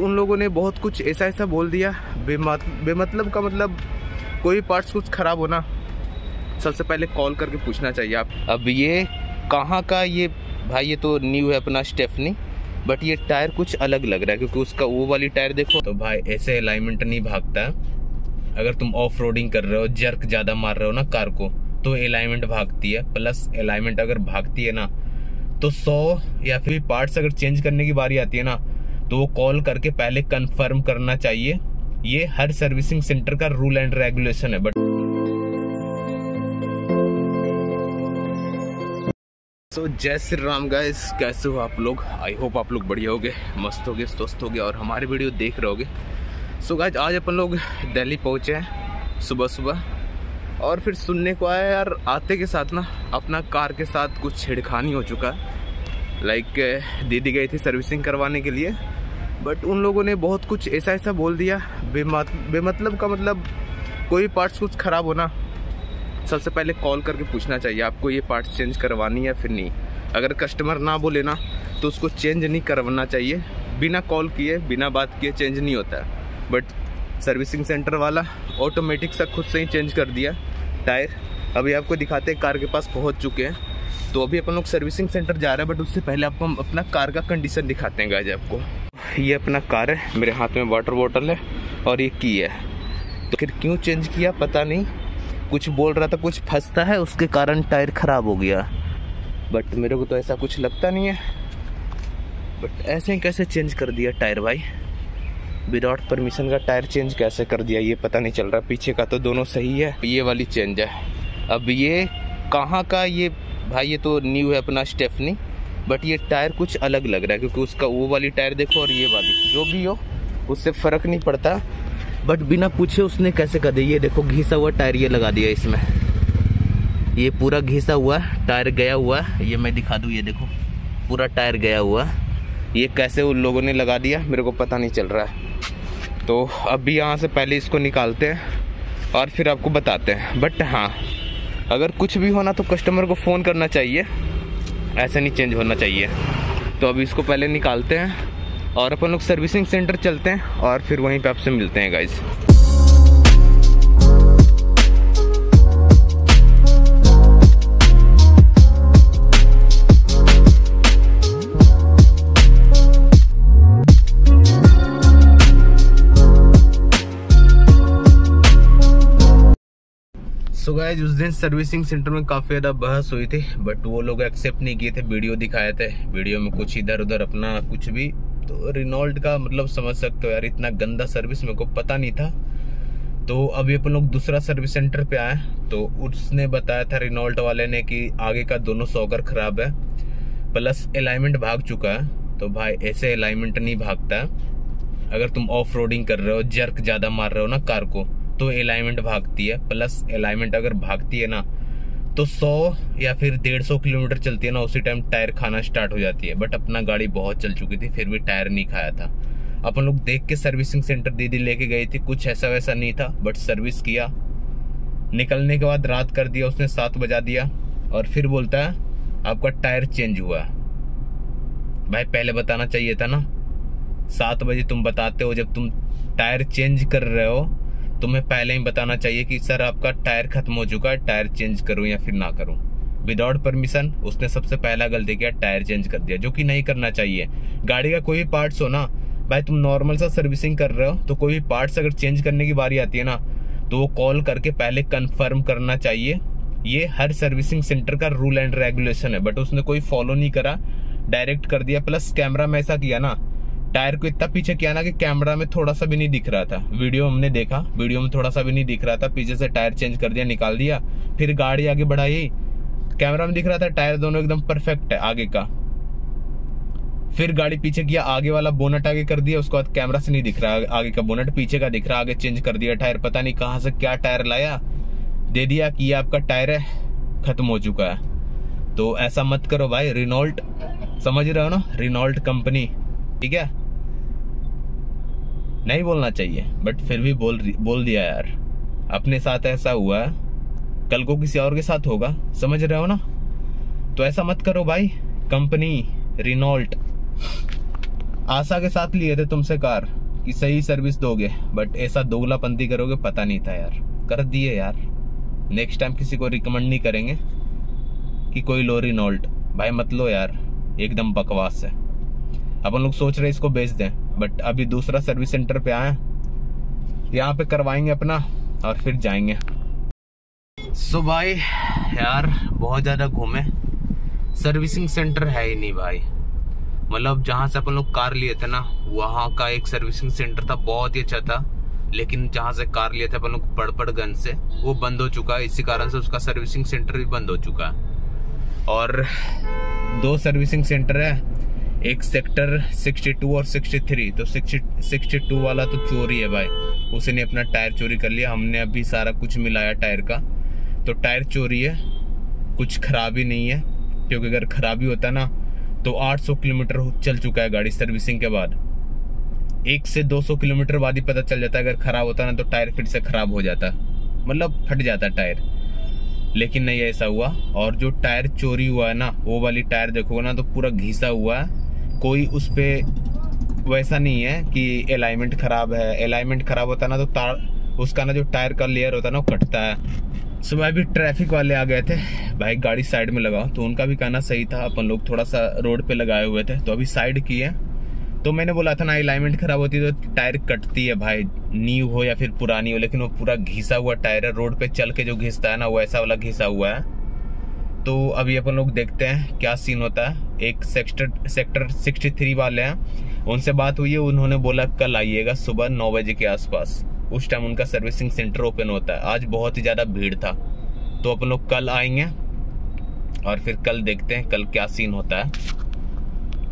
उन लोगों ने बहुत कुछ ऐसा ऐसा बोल दिया। बेमत, बेमतलब का मतलब कोई पार्ट्स कुछ ख़राब होना। सबसे पहले कॉल करके पूछना चाहिए आप। अब ये कहाँ का ये भाई, ये तो न्यू है अपना स्टेफनी, बट ये टायर कुछ अलग लग रहा है, क्योंकि उसका वो वाली टायर देखो। तो भाई, ऐसे अलाइनमेंट नहीं भागता। अगर तुम ऑफ़ रोडिंग कर रहे हो जर्क ज़्यादा मार रहे हो ना कार को तो अलाइनमेंट भागती है। प्लस अलाइनमेंट अगर भागती है ना तो सौ या फिर पार्ट्स अगर चेंज करने की बारी आती है ना तो कॉल करके पहले कंफर्म करना चाहिए। ये हर सर्विसिंग सेंटर का रूल एंड रेगुलेशन है बट सो जय श्री राम गाइस कैसे हो आप लोग? आई होप आप लोग बढ़िया होगे, मस्त होगे, स्वस्थ होगे और हमारे वीडियो देख रहे होगे। सो गाइस आज अपन लोग दिल्ली पहुँचे हैं सुबह सुबह और फिर सुनने को आया यार, आते के साथ ना, अपना कार के साथ कुछ छिड़खानी हो चुका है। लाइक दीदी गई थी सर्विसिंग करवाने के लिए बट उन लोगों ने बहुत कुछ ऐसा ऐसा बोल दिया। बेमत, बेमतलब का मतलब कोई पार्ट्स कुछ ख़राब होना, सबसे पहले कॉल करके पूछना चाहिए, आपको ये पार्ट्स चेंज करवानी है फिर नहीं। अगर कस्टमर ना बोले ना तो उसको चेंज नहीं करवाना चाहिए। बिना कॉल किए, बिना बात किए चेंज नहीं होता। है बट सर्विसिंग सेंटर वाला ऑटोमेटिक सा खुद से ही चेंज कर दिया। टायर, अभी आपको दिखाते हैं, कार के पास पहुँच चुके हैं। तो अभी अपन लोग सर्विसिंग सेंटर जा रहे हैं, बट उससे पहले आपको हम अपना कार का कंडीशन दिखाते हैं गाज आपको। ये अपना कार है, मेरे हाथ में वाटर बॉटल है और ये की है। तो फिर क्यों चेंज किया, पता नहीं। कुछ बोल रहा था, कुछ फंसता है, उसके कारण टायर ख़राब हो गया। बट मेरे को तो ऐसा कुछ लगता नहीं है। बट ऐसे ही कैसे चेंज कर दिया टायर भाई? विदाउट परमिशन का टायर चेंज कैसे कर दिया, ये पता नहीं चल रहा। पीछे का तो दोनों सही है, ये वाली चेंज है। अब ये कहाँ का, ये भाई, ये तो न्यू है अपना स्टेफनी बट ये टायर कुछ अलग लग रहा है, क्योंकि उसका वो वाली टायर देखो और ये वाली, जो भी हो, उससे फ़र्क नहीं पड़ता। बट बिना पूछे उसने कैसे कर दिया? ये देखो, घिसा हुआ टायर ये लगा दिया इसमें। ये पूरा घिसा हुआ, टायर गया हुआ, ये मैं दिखा दूँ, ये देखो, पूरा टायर गया हुआ। ये कैसे उन लोगों ने लगा दिया, मेरे को पता नहीं चल रहा है। तो अभी यहाँ से पहले इसको निकालते हैं और फिर आपको बताते हैं। बट हाँ अगर कुछ भी होना तो कस्टमर को फ़ोन करना चाहिए। ऐसा नहीं चेंज होना चाहिए। तो अभी इसको पहले निकालते हैं और अपन लोग सर्विसिंग सेंटर चलते हैं और फिर वहीं पे आपसे मिलते हैं गाइज़ गाइज़ उस दिन सर्विसिंग सेंटर में काफ़ी ज़्यादा बहस हुई थी बट वो लोग एक्सेप्ट नहीं किए थे वीडियो दिखाए थे। वीडियो में कुछ इधर उधर अपना कुछ भी। तो रिनॉल्ट का मतलब समझ सकते हो यार, इतना गंदा सर्विस मेरे को पता नहीं था। तो अभी अपन लोग दूसरा सर्विस सेंटर पे आए तो उसने बताया था रिनॉल्ट वाले ने कि आगे का दोनों सॉकर खराब है प्लस अलाइनमेंट भाग चुका है। तो भाई, ऐसे अलाइनमेंट नहीं भागता। अगर तुम ऑफ़ कर रहे हो जर्क ज़्यादा मार रहे हो ना कार को तो अलाइनमेंट भागती है प्लस अलाइनमेंट अगर भागती है ना तो 100 या फिर 150 किलोमीटर चलती है ना, उसी टाइम टायर खाना स्टार्ट हो जाती है। बट अपना गाड़ी बहुत चल चुकी थी, फिर भी टायर नहीं खाया था। अपन लोग देख के सर्विसिंग सेंटर दीदी लेके गई थी, कुछ ऐसा वैसा नहीं था बट सर्विस किया। निकलने के बाद रात कर दिया, उसने सात बजा दिया, और फिर बोलता है, आपका टायर चेंज हुआ भाई पहले बताना चाहिए था ना, सात बजे तुम बताते हो जब तुम टायर चेंज कर रहे हो तुम्हें पहले ही बताना चाहिए कि सर आपका टायर खत्म हो चुका है, टायर चेंज करूँ या फिर ना करूँ। विदाउट परमिशन उसने सबसे पहला गलती किया टायर चेंज कर दिया, जो कि नहीं करना चाहिए। गाड़ी का कोई भी हो ना, भाई तुम नॉर्मल सा सर्विसिंग कर रहे हो तो कोई भी पार्ट्स अगर चेंज करने की बारी आती है ना तो वो कॉल करके पहले कंफर्म करना चाहिए। ये हर सर्विसिंग सेंटर का रूल एंड रेगुलेशन है बट उसने कोई फॉलो नहीं करा डायरेक्ट कर दिया प्लस कैमरा में ऐसा किया ना टायर को इतना पीछे किया ना कि कैमरा में थोड़ा सा भी नहीं दिख रहा था। वीडियो हमने देखा, वीडियो में थोड़ा सा भी नहीं दिख रहा था। पीछे से टायर चेंज कर दिया, निकाल दिया, फिर गाड़ी आगे बढ़ाई। कैमरा में दिख रहा था, टायर दोनों एकदम परफेक्ट है, आगे का। फिर गाड़ी पीछे किया, आगे वाला बोनट आगे कर दिया, उसके बाद कैमरा से नहीं दिख रहा, आगे का बोनट पीछे का दिख रहा, आगे चेंज कर दिया टायर। पता नहीं कहाँ से क्या टायर लाया। दे दिया कि आपका टायर है, खत्म हो चुका है। तो ऐसा मत करो भाई रिनोल्ट समझ रहे हो ना? रिनोल्ट कंपनी ठीक है? नहीं बोलना चाहिए बट फिर भी बोल बोल दिया यार। अपने साथ ऐसा हुआ, कल को किसी और के साथ होगा, समझ रहे हो ना? तो ऐसा मत करो भाई, कंपनी रिनोल्ट आशा के साथ लिए थे तुमसे कार, कि सही सर्विस दोगे बट ऐसा दोगलापंती करोगे, पता नहीं था यार। कर दिए यार। नेक्स्ट टाइम किसी को रिकमेंड नहीं करेंगे, कि कोई लो रिनोल्ट भाई मत लो यार, एकदम बकवास है। अपन लोग सोच रहे इसको बेच दें बट अभी दूसरा सर्विस सेंटर पे आए यहाँ पे करवाएँगे अपना और फिर जाएँगे। सो so भाई, यार, बहुत ज़्यादा घूमे। सर्विसिंग सेंटर है ही नहीं भाई। मतलब जहाँ से अपन लोग कार लिए थे ना, वहाँ का एक सर्विसिंग सेंटर था, बहुत ही अच्छा था। लेकिन जहाँ से कार लिए थे अपन लोग पड़पड़गंज से, वो बंद हो चुका है। इसी कारण से उसका सर्विसिंग सेंटर भी बंद हो चुका है। और दो सर्विसिंग सेंटर है एक सेक्टर 62 और 63 तो 60 62 वाला तो चोरी है भाई। उसी ने अपना टायर चोरी कर लिया, हमने अभी सारा कुछ मिलाया टायर का। तो टायर चोरी है, कुछ खराबी नहीं है, क्योंकि अगर खराबी होता ना तो 800 किलोमीटर चल चुका है गाड़ी सर्विसिंग के बाद। एक से 200 किलोमीटर बाद ही पता चल जाता है, अगर खराब होता ना तो टायर फिर से खराब हो जाता। मतलब फट जाता टायर। लेकिन नहीं ऐसा हुआ, और जो टायर चोरी हुआ है ना, वो वाली टायर देखोगे ना तो पूरा घिसा हुआ है। कोई उस पर वैसा नहीं है कि अलाइनमेंट खराब है। अलाइनमेंट खराब होता ना तो तार, उसका ना जो टायर का लेयर होता ना वो कटता है। सुबह अभी ट्रैफ़िक वाले आ गए थे। भाई गाड़ी साइड में लगाओ। तो उनका भी कहना सही था। अपन लोग थोड़ा सा रोड पे लगाए हुए थे। तो अभी साइड किए तो मैंने बोला था ना अलाइनमेंट खराब होती है तो टायर कटती है भाई। न्यू हो या फिर पुरानी हो, लेकिन वो पूरा घिसा हुआ टायर है। रोड पे चल के जो घिसता है ना वो ऐसा वाला घिसा हुआ है। तो अभी अपन लोग देखते हैं क्या सीन होता है। एक सेक्टर सेक्टर 63 वाले हैं। उनसे बात हुई है, उन्होंने बोला, कल आइएगा सुबह नौ बजे के आसपास। उस टाइम उनका सर्विसिंग सेंटर ओपन होता है। आज बहुत ही ज़्यादा भीड़ था। तो अपन लोग कल आएँगे और फिर कल देखते हैं कल क्या सीन होता है।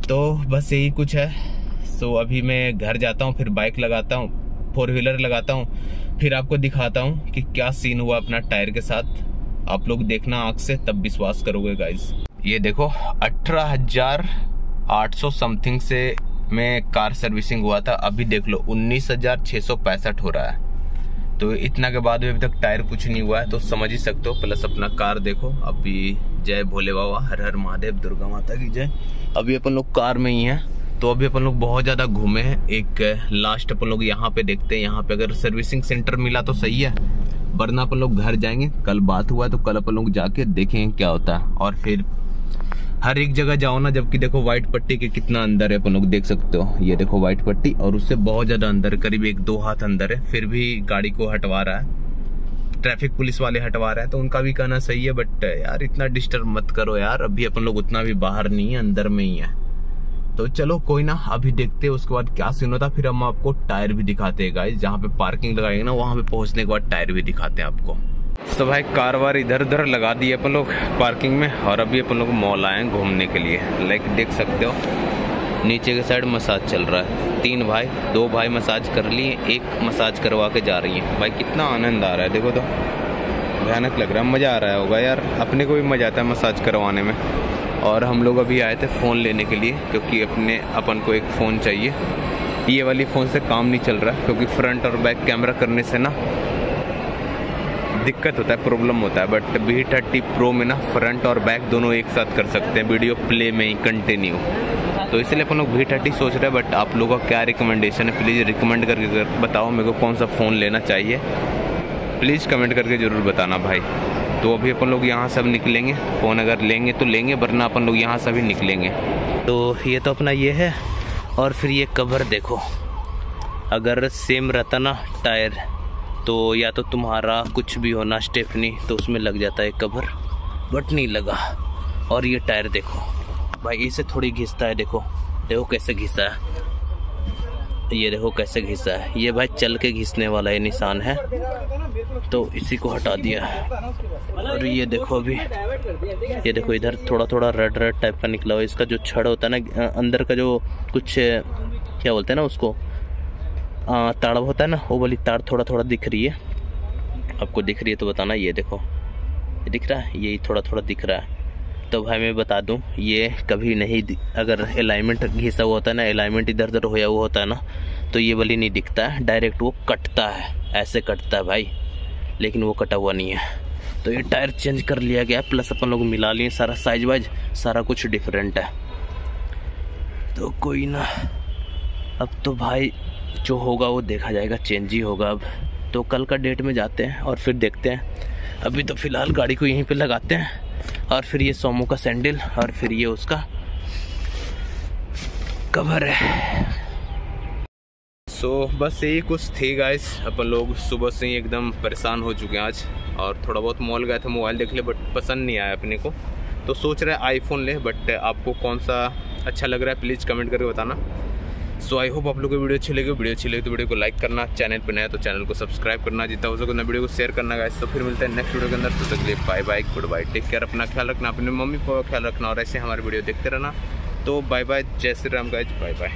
तो बस यही कुछ है। सो अभी मैं घर जाता हूँ, फिर बाइक लगाता हूँ फोर व्हीलर लगाता हूँ। फिर आपको दिखाता हूँ कि क्या सीन हुआ अपना टायर के साथ। आप लोग देखना आँख से, तब विश्वास करोगे गाइज़ ये देखो, अठारह हज़ार आठ सौ समथिंग से में कार सर्विसिंग हुआ था, अभी देख लो, उन्नीस हज़ार छह सौ पैंसठ हो रहा है। तो इतना के बाद भी अभी तक टायर कुछ नहीं हुआ है तो समझ ही सकते हो प्लस अपना कार देखो। अभी जय भोले बाबा, हर हर महादेव, दुर्गा माता की जय। अभी अपन लोग कार में ही है तो अभी अपन लोग बहुत ज़्यादा घूमे हैं। एक लास्ट अपन लोग यहाँ पे देखते हैं, यहाँ पे अगर सर्विसिंग सेंटर मिला तो सही है। वरना अपन लोग घर जाएँगे। कल बात हुआ तो कल अपन लोग जाके देखेंगे क्या होता है। और फिर हर एक जगह जाओ ना, जबकि देखो व्हाइट पट्टी के कितना अंदर है, अपन लोग देख सकते हो। ये देखो व्हाइट पट्टी और उससे बहुत ज़्यादा अंदर, करीब एक दो हाथ अंदर है। फिर भी गाड़ी को हटवा रहा है। ट्रैफ़िक पुलिस वाले हटवा रहे हैं तो उनका भी कहना सही है, बट यार इतना डिस्टर्ब मत करो यार। अभी अपन लोग उतना भी बाहर नहीं है, अंदर में ही है। तो चलो कोई ना, अभी देखते हैं उसके बाद क्या सीन होता फिर हम आपको टायर भी दिखाते हैं गाइस जहाँ पे पार्किंग लगाएँगे ना, वहाँ पे पहुँचने के बाद टायर भी दिखाते हैं आपको। तो भाई कार वार इधर उधर लगा दी अपन लोग पार्किंग में, और अभी अपन लोग मॉल आए हैं घूमने के लिए। लाइक देख सकते हो, नीचे के साइड मसाज चल रहा है। तीन भाई, दो भाई मसाज कर लिए, एक मसाज करवा के जा रही है। भाई, कितना आनंद आ रहा है, देखो तो। भयानक लग रहा है, मज़ा आ रहा होगा यार, अपने को भी मज़ा आता है मसाज करवाने में। और हम लोग अभी आए थे फ़ोन लेने के लिए क्योंकि अपने अपन को एक फ़ोन चाहिए। ये वाली फ़ोन से काम नहीं चल रहा क्योंकि फ्रंट और बैक कैमरा करने से ना दिक्कत होता है प्रॉब्लम होता है। बट बी थर्टी प्रो में ना फ्रंट और बैक दोनों एक साथ कर सकते हैं वीडियो प्ले में ही कंटिन्यू तो इसलिए अपन लोग वी थर्टी सोच रहे हैं बट आप लोगों का क्या रिकमेंडेशन है? प्लीज़ रिकमेंड करके कर, बताओ मेरे को कौन सा फ़ोन लेना चाहिए। प्लीज़ कमेंट करके ज़रूर बताना भाई। तो अभी अपन लोग यहाँ से अब निकलेंगे। फ़ोन अगर लेंगे तो लेंगे, वरना अपन लोग यहाँ से भी निकलेंगे। तो ये तो अपना ये है, और फिर ये कवर देखो। अगर सेम रहता ना टायर तो या तो तुम्हारा कुछ भी होना स्टेफनी तो उसमें लग जाता है कवर बट नहीं लगा। और ये टायर देखो। भाई, इसे थोड़ी घिसता है, देखो। देखो कैसे घिसा है। ये देखो कैसे घिसा है। ये भाई चल के घिसने वाला ये निशान है। तो इसी को हटा दिया। और ये देखो अभी, ये देखो इधर थोड़ा थोड़ा रेड रेड टाइप का निकला हुआ इसका जो छड़ होता है ना अंदर का जो कुछ क्या बोलते हैं ना उसको ताड़ होता है ना, वो वाली ताड़ थोड़ा थोड़ा दिख रही है। आपको दिख रही है तो बताना, ये देखो। ये दिख रहा है? यही थोड़ा थोड़ा दिख रहा है। तो भाई मैं बता दूँ, ये कभी नहीं अगर अलाइनमेंट घिसा हुआ होता है ना अलाइनमेंट इधर उधर होया हुआ होता है ना तो ये वाली नहीं दिखता है डायरेक्ट वो कटता है। ऐसे कटता है भाई। लेकिन वो कटा हुआ नहीं है। तो ये टायर चेंज कर लिया गया, प्लस अपन लोग मिला लिए सारा साइज़ वाइज सारा कुछ डिफरेंट है। तो कोई ना, अब तो भाई जो होगा वो देखा जाएगा चेंज ही होगा अब। तो कल का डेट में जाते हैं और फिर देखते हैं। अभी तो फ़िलहाल गाड़ी को यहीं पे लगाते हैं और फिर ये सोमो का सैंडल और फिर ये उसका कवर है। सो so, बस यही कुछ थी गाइस अपन लोग सुबह से ही एकदम परेशान हो चुके हैं आज। और थोड़ा बहुत मॉल गए थे मोबाइल देख ले बट पसंद नहीं आया अपने को। तो सोच रहे आईफोन ले बट आपको कौन सा अच्छा लग रहा है प्लीज़ कमेंट करके बताना। सो आई होप आप लोग को वीडियो अच्छी लगी। वीडियो अच्छी लगी तो वीडियो को लाइक करना। चैनल पर नया तो चैनल को सब्सक्राइब करना। जितना हो सके ना वीडियो को शेयर करना गाइस तो फिर मिलते हैं नेक्स्ट वीडियो के अंदर। तो तक लिए bye bye goodbye take care अपना ख्याल रखना। अपने मम्मी पापा का ख्याल रखना। और ऐसे हमारे वीडियो देखते रहना। तो बाय बाय जय Shri Ram guys bye bye